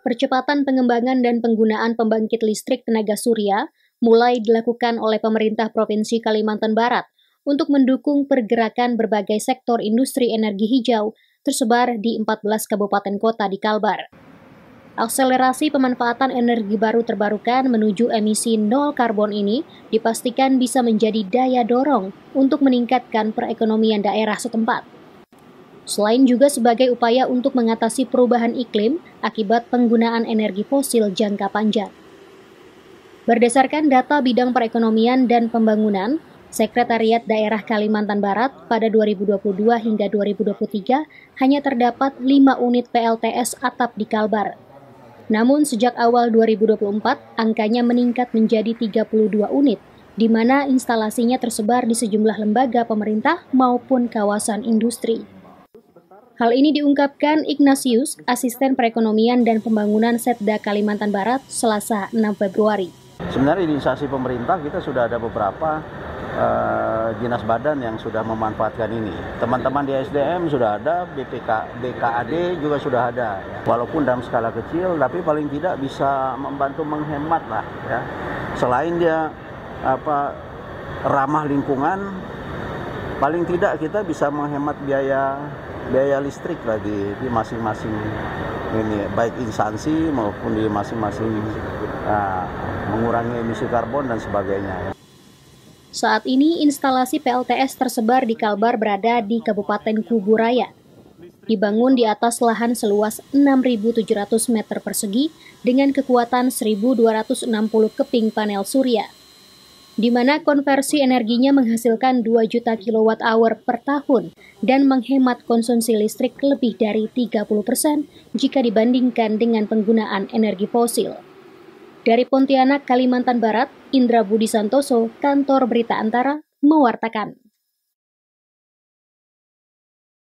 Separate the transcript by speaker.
Speaker 1: percepatan pengembangan dan penggunaan pembangkit listrik tenaga surya mulai dilakukan oleh pemerintah Provinsi Kalimantan Barat untuk mendukung pergerakan berbagai sektor industri energi hijau tersebar di 14 kabupaten kota di Kalbar. Akselerasi pemanfaatan energi baru terbarukan menuju emisi nol karbon ini dipastikan bisa menjadi daya dorong untuk meningkatkan perekonomian daerah setempat. Selain juga sebagai upaya untuk mengatasi perubahan iklim akibat penggunaan energi fosil jangka panjang. Berdasarkan data bidang perekonomian dan pembangunan, Sekretariat Daerah Kalimantan Barat pada 2022 hingga 2023 hanya terdapat 5 unit PLTS atap di Kalbar namun sejak awal 2024, angkanya meningkat menjadi 32 unit, di mana instalasinya tersebar di sejumlah lembaga pemerintah maupun kawasan industri. Hal ini diungkapkan Ignatius, Asisten Perekonomian dan Pembangunan Setda Kalimantan Barat, Selasa 6 Februari.
Speaker 2: Sebenarnya inisiasi pemerintah kita sudah ada beberapa uh, dinas badan yang sudah memanfaatkan ini. Teman-teman di SDM sudah ada, BPK, BKAD juga sudah ada. Ya. Walaupun dalam skala kecil, tapi paling tidak bisa membantu menghemat lah. Ya. Selain dia apa ramah lingkungan, paling tidak kita bisa menghemat biaya biaya listrik lah di, di masing-masing ini baik instansi maupun di masing-masing uh, mengurangi emisi karbon dan sebagainya.
Speaker 1: Saat ini instalasi PLTS tersebar di Kalbar berada di Kabupaten Kuburaya. Dibangun di atas lahan seluas 6.700 meter persegi dengan kekuatan 1.260 keping panel surya, di mana konversi energinya menghasilkan 2 juta kilowatt-hour per tahun dan menghemat konsumsi listrik lebih dari 30 persen jika dibandingkan dengan penggunaan energi fosil. Dari Pontianak, Kalimantan Barat, Indra Budi Santoso, Kantor Berita Antara, mewartakan.